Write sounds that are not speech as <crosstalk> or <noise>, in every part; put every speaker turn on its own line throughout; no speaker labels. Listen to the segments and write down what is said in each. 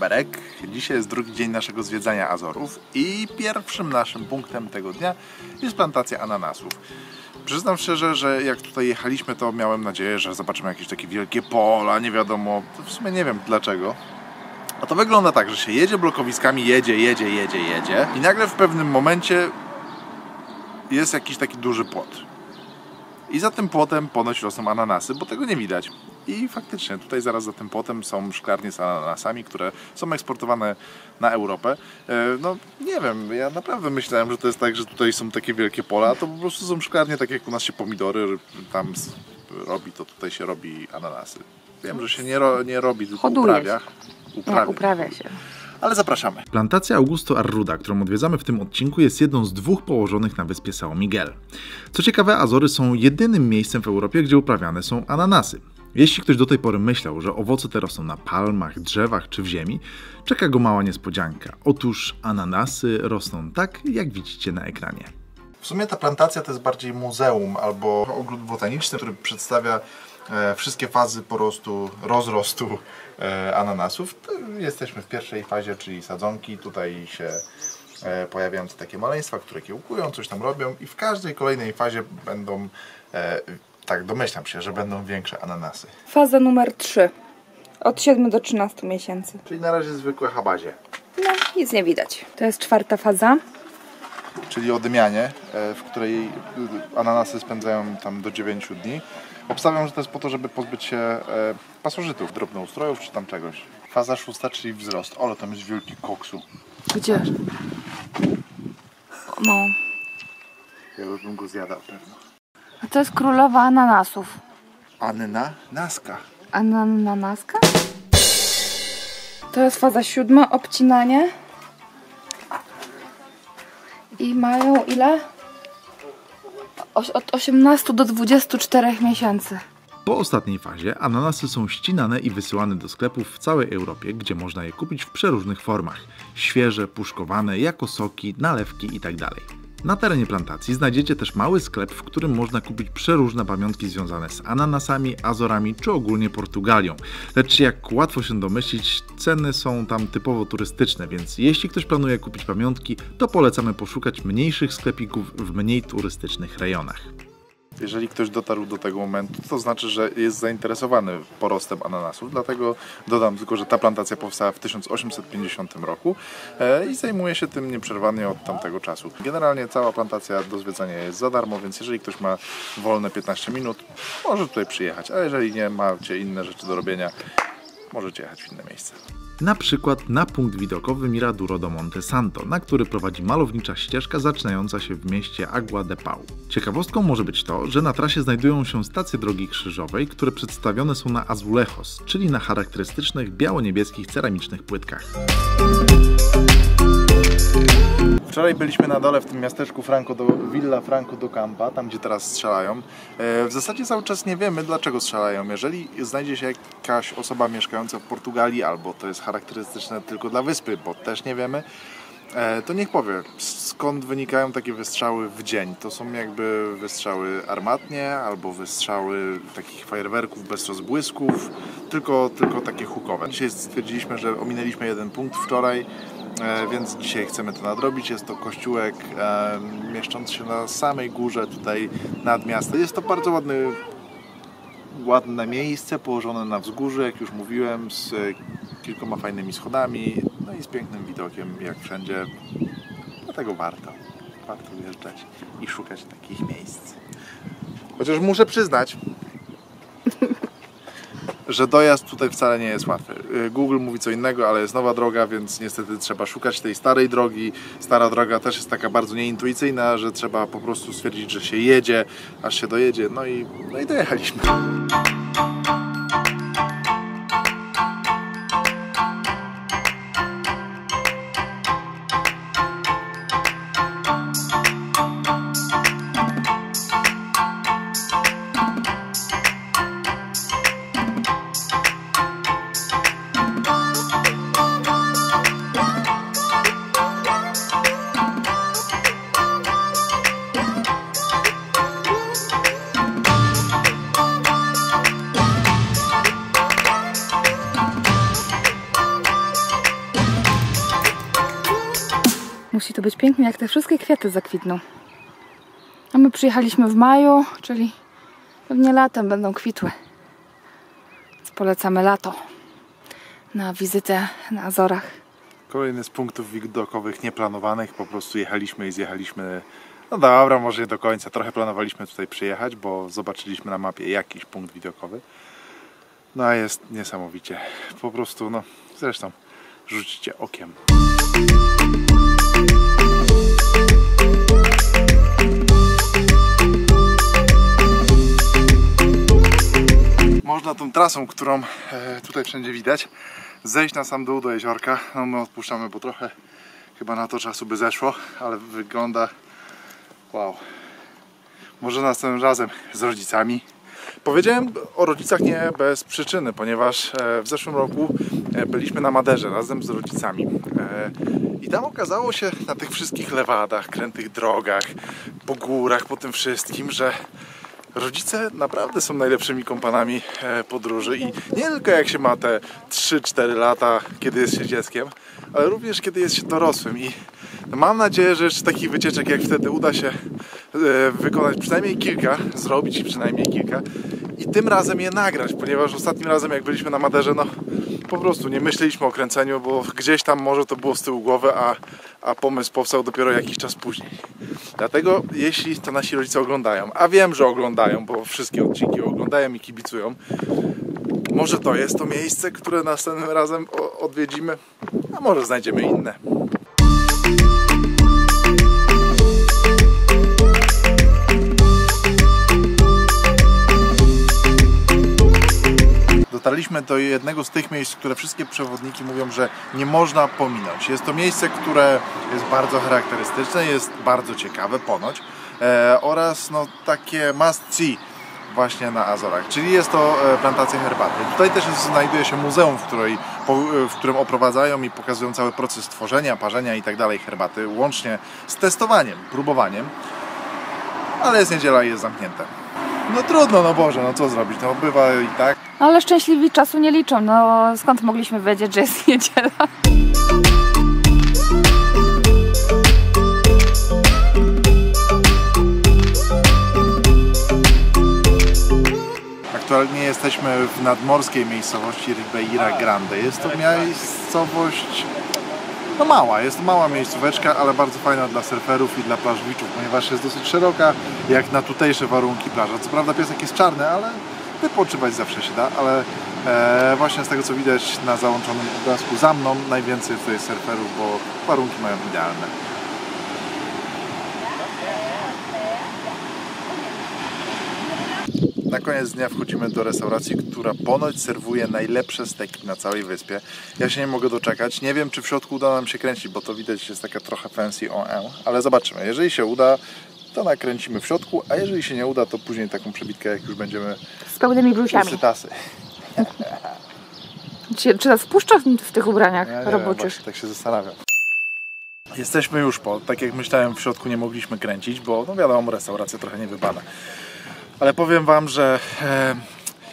numerek. Dzisiaj jest drugi dzień naszego zwiedzania Azorów i pierwszym naszym punktem tego dnia jest plantacja ananasów. Przyznam szczerze, że jak tutaj jechaliśmy, to miałem nadzieję, że zobaczymy jakieś takie wielkie pola, nie wiadomo, w sumie nie wiem dlaczego. A to wygląda tak, że się jedzie blokowiskami, jedzie, jedzie, jedzie, jedzie i nagle w pewnym momencie jest jakiś taki duży płot. I za tym płotem ponoć rosną ananasy, bo tego nie widać. I faktycznie tutaj zaraz za tym płotem są szklarnie z ananasami, które są eksportowane na Europę. E, No nie wiem, ja naprawdę myślałem, że to jest tak, że tutaj są takie wielkie pola, a to po prostu są szklarnie, tak jak u nas się pomidory tam robi, to tutaj się robi ananasy. Wiem, że się nie, ro, nie robi, tylko
Hoduje
uprawia.
Nie,
Uprawia.
uprawia się.
Ale zapraszamy.
Plantacja Augusto Arruda, którą odwiedzamy w tym odcinku, jest jedną z dwóch położonych na wyspie São Miguel. Co ciekawe, Azory są jedynym miejscem w Europie, gdzie uprawiane są ananasy. Jeśli ktoś do tej pory myślał, że owoce te rosną na palmach, drzewach czy w ziemi, czeka go mała niespodzianka. Otóż ananasy rosną tak, jak widzicie na ekranie.
W sumie ta plantacja to jest bardziej muzeum albo ogród botaniczny, który przedstawia e, wszystkie fazy porostu, rozrostu e, ananasów. Jesteśmy w pierwszej fazie, czyli sadzonki. Tutaj się e, pojawiają takie maleństwa, które kiełkują, coś tam robią i w każdej kolejnej fazie będą, tak domyślam się, że będą większe ananasy.
Faza numer 3. Od 7 do 13 miesięcy.
Czyli na razie zwykłe habazie.
No, nic nie widać. To jest czwarta faza.
czyli o dymianie, e, w której y, ananasy spędzają tam do 9 dni. Obstawiam, że to jest po to, żeby pozbyć się e, pasożytów, drobnoustrojów czy tam czegoś. Faza szósta, czyli wzrost. Ale tam jest wielki koksu.
Gdzie? No.
Ja bym go zjadał pewno.
A to jest królowa ananasów.
Anna Naska.
Ananaska? To jest faza siódma, obcinanie. I mają ile? Od 18 do 24 miesięcy.
Po ostatniej fazie ananasy są ścinane i wysyłane do sklepów w całej Europie, gdzie można je kupić w przeróżnych formach. Świeże, puszkowane, jako soki, nalewki itd. Na terenie plantacji znajdziecie też mały sklep, w którym można kupić przeróżne pamiątki związane z ananasami, Azorami czy ogólnie Portugalią. Lecz jak łatwo się domyślić, ceny są tam typowo turystyczne, więc jeśli ktoś planuje kupić pamiątki, to polecamy poszukać mniejszych sklepików w mniej turystycznych rejonach.
Jeżeli ktoś dotarł do tego momentu, to znaczy, że jest zainteresowany porostem ananasów. Dlatego dodam tylko, że ta plantacja powstała w 1850 roku e, i zajmuje się tym nieprzerwanie od tamtego czasu. Generalnie cała plantacja do zwiedzania jest za darmo, więc jeżeli ktoś ma wolne 15 minut, może tutaj przyjechać. A jeżeli nie macie inne rzeczy do robienia, możecie jechać w inne miejsce.
Na przykład na punkt widokowy Miraduro do Monte Santo, na który prowadzi malownicza ścieżka zaczynająca się w mieście Agua de Pau. Ciekawostką może być to, że na trasie znajdują się stacje drogi krzyżowej, które przedstawione są na azulejos, czyli na charakterystycznych biało-niebieskich ceramicznych płytkach.
Wczoraj byliśmy na dole w tym miasteczku Franco do, Villa Franco do Campa, tam gdzie teraz strzelają. E, W zasadzie cały czas nie wiemy dlaczego strzelają. Jeżeli znajdzie się jakaś osoba mieszkająca w Portugalii, albo to jest charakterystyczne tylko dla wyspy, bo też nie wiemy, e, to niech powie skąd wynikają takie wystrzały w dzień. To są jakby wystrzały armatnie, albo wystrzały takich fajerwerków bez rozbłysków, tylko, tylko takie hukowe. Dzisiaj stwierdziliśmy, że ominęliśmy jeden punkt wczoraj. E, więc dzisiaj chcemy to nadrobić. Jest to kościółek e, mieszczący się na samej górze tutaj nad miastem. Jest to bardzo ładny, ładne miejsce położone na wzgórzu, jak już mówiłem, z kilkoma fajnymi schodami, no i z pięknym widokiem, jak wszędzie. Dlatego warto, warto wjeżdżać i szukać takich miejsc. Chociaż muszę przyznać, że dojazd tutaj wcale nie jest łatwy. Y, Google mówi co innego, ale jest nowa droga, więc niestety trzeba szukać tej starej drogi. Stara droga też jest taka bardzo nieintuicyjna, że trzeba po prostu stwierdzić, że się jedzie, aż się dojedzie. No i, no i dojechaliśmy.
Musi to być pięknie, jak te wszystkie kwiaty zakwitną. A my przyjechaliśmy w maju, czyli pewnie latem będą kwitły. Więc polecamy lato na wizytę na Azorach.
Kolejny z punktów widokowych nieplanowanych. Po prostu jechaliśmy i zjechaliśmy. No dobra, może nie do końca. Trochę planowaliśmy tutaj przyjechać, bo zobaczyliśmy na mapie jakiś punkt widokowy. No a jest niesamowicie. Po prostu, no zresztą rzućcie okiem. Można tą trasą, którą e, tutaj wszędzie widać, zejść na sam dół do jeziorka. No my odpuszczamy, bo trochę chyba na to czasu by zeszło, ale wygląda wow. Może następnym razem z rodzicami. Powiedziałem o rodzicach nie bez przyczyny, ponieważ e, w zeszłym roku e, byliśmy na Maderze razem z rodzicami. I tam okazało się na tych wszystkich lewadach, krętych drogach, po górach, po tym wszystkim, że rodzice naprawdę są najlepszymi kompanami e, podróży i nie tylko jak się ma te 3-4 lata, kiedy jest się dzieckiem, ale również kiedy jest się dorosłym i mam nadzieję, że jeszcze takich wycieczek jak wtedy uda się e, wykonać przynajmniej kilka, zrobić przynajmniej kilka i tym razem je nagrać, ponieważ ostatnim razem jak byliśmy na Maderze, no po prostu nie myśleliśmy o kręceniu, bo gdzieś tam może to było z tyłu głowy, a, a pomysł powstał dopiero jakiś czas później. Dlatego jeśli to nasi rodzice oglądają, a wiem, że oglądają, bo wszystkie odcinki oglądają i kibicują, może to jest to miejsce, które następnym razem odwiedzimy, a może znajdziemy inne. Dotarliśmy do jednego z tych miejsc, które wszystkie przewodniki mówią, że nie można pominąć. Jest to miejsce, które jest bardzo charakterystyczne, jest bardzo ciekawe ponoć e, oraz no, takie must see właśnie na Azorach, czyli jest to e, plantacja herbaty. Tutaj też jest, znajduje się muzeum, w, której, e, w którym oprowadzają i pokazują cały proces tworzenia, parzenia i tak dalej herbaty, łącznie z testowaniem, próbowaniem, ale jest niedziela i jest zamknięte. No trudno, no Boże, no co zrobić, no bywa i tak.
Ale szczęśliwi czasu nie liczą. No skąd mogliśmy wiedzieć, że jest <laughs> niedziela?
Aktualnie jesteśmy w nadmorskiej miejscowości Ribeira Grande. Jest to miejscowość no mała, jest to mała miejscóweczka, ale bardzo fajna dla surferów i dla plażowiczów, ponieważ jest dosyć szeroka, jak na tutejsze warunki plaża. Co prawda piesek jest czarny, ale wypoczywać zawsze się da, ale e, właśnie z tego co widać na załączonym obrazku za mną najwięcej tutaj surferów, bo warunki mają idealne. Na koniec dnia wchodzimy do restauracji, która ponoć serwuje najlepsze steki na całej wyspie. Ja się nie mogę doczekać. Nie wiem, czy w środku uda nam się kręcić, bo to widać jest taka trochę fancy on ale zobaczymy. Jeżeli się uda, to nakręcimy w środku, a jeżeli się nie uda, to później taką przebitkę, jak już będziemy
Z pełnymi blusiami.
tasy. <laughs>
Czy, czy nas wpuszcza w, w tych ubraniach
Ja wiem,
roboczych?
tak się zastanawiam. Jesteśmy już po, tak jak myślałem, w środku nie mogliśmy kręcić, bo no wiadomo, restauracja trochę nie wypada. Ale powiem Wam, że e,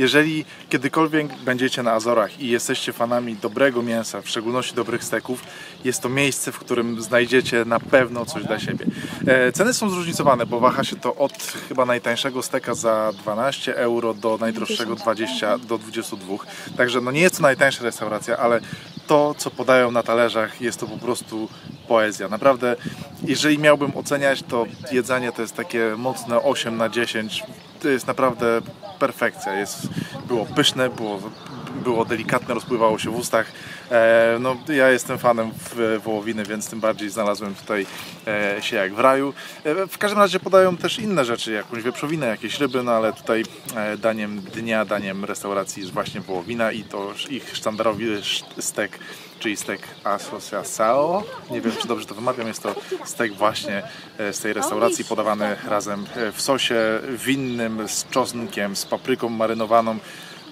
jeżeli kiedykolwiek będziecie na Azorach i jesteście fanami dobrego mięsa, w szczególności dobrych steków, jest to miejsce, w którym znajdziecie na pewno coś dla siebie. E, ceny są zróżnicowane, bo waha się to od chyba najtańszego steka za 12 euro do najdroższego 20 do 22. Także no nie jest to najtańsza restauracja, ale to, co podają na talerzach, jest to po prostu poezja. Naprawdę, jeżeli miałbym oceniać, to jedzenie to jest takie mocne 8 na 10. To jest naprawdę perfekcja. Jest, było pyszne, było, było delikatne, rozpływało się w ustach. E, no, ja jestem fanem wołowiny, więc tym bardziej znalazłem tutaj e, się jak w raju. E, w każdym razie podają też inne rzeczy, jakąś wieprzowinę, jakieś ryby, no ale tutaj e, daniem dnia, daniem restauracji jest właśnie wołowina i to ich sztandarowy sz- stek, czyli stek asociação. Nie wiem, czy dobrze to wymawiam, jest to stek właśnie e, z tej restauracji podawany razem e, w sosie winnym, z czosnkiem, z papryką marynowaną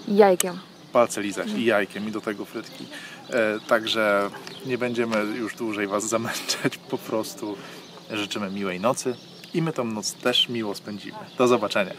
Jajkiem.
palce lizać i jajkiem i do tego frytki. E, także nie będziemy już dłużej Was zamęczać, po prostu życzymy miłej nocy i my tą noc też miło spędzimy. Do zobaczenia.